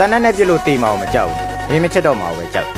တန်းနဲ့ပြစ်လို့တေးမအောင်မကြောက်ဘူးမင်းမချက်တော့မှာပဲကြောက်